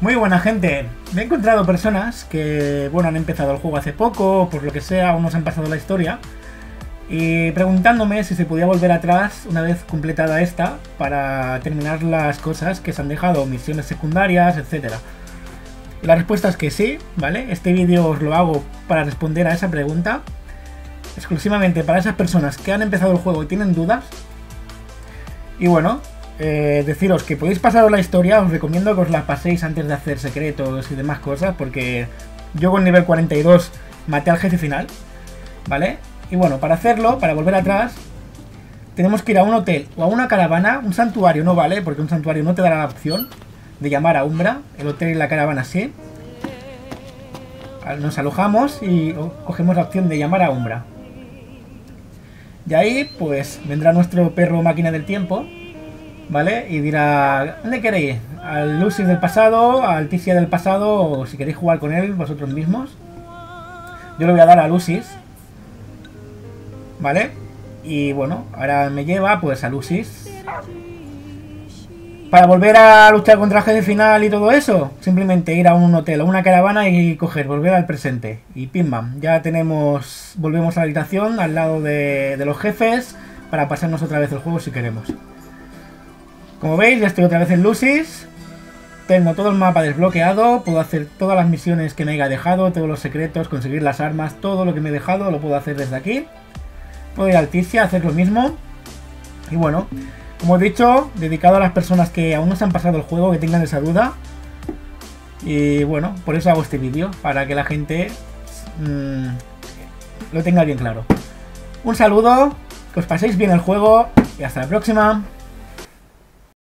Muy buena gente. Me he encontrado personas que, bueno, han empezado el juego hace poco, por lo que sea, aún no se han pasado la historia, y preguntándome si se podía volver atrás una vez completada esta para terminar las cosas que se han dejado, misiones secundarias, etc. La respuesta es que sí, ¿vale? Este vídeo os lo hago para responder a esa pregunta, exclusivamente para esas personas que han empezado el juego y tienen dudas. Y bueno, eh, deciros que podéis pasaros la historia, os recomiendo que os la paséis antes de hacer secretos y demás cosas, porque yo con nivel 42 maté al jefe final, ¿vale? Y bueno, para hacerlo, para volver atrás, tenemos que ir a un hotel o a una caravana, un santuario no vale, porque un santuario no te dará la opción de llamar a Umbra, el hotel y la caravana sí. Nos alojamos y cogemos la opción de llamar a Umbra. Y ahí, pues, vendrá nuestro perro máquina del tiempo ¿vale? Y dirá, ¿dónde queréis? ¿Al Lucy del pasado? ¿Al Ticia del pasado? O si queréis jugar con él vosotros mismos. Yo le voy a dar a Lucis. ¿Vale? Y bueno, ahora me lleva pues a Lucis. Para volver a luchar contra el jefe final y todo eso, simplemente ir a un hotel o una caravana y coger, volver al presente. Y pim bam, ya tenemos, volvemos a la habitación al lado de los jefes para pasarnos otra vez el juego si queremos. Como veis, ya estoy otra vez en Lucis. Tengo todo el mapa desbloqueado, puedo hacer todas las misiones que me haya dejado, todos los secretos, conseguir las armas, todo lo que me he dejado lo puedo hacer desde aquí. Puedo ir a Alticia, hacer lo mismo. Y bueno, como he dicho, dedicado a las personas que aún no se han pasado el juego, que tengan esa duda. Y bueno, por eso hago este vídeo, para que la gente mmm, lo tenga bien claro. Un saludo, que os paséis bien el juego y hasta la próxima.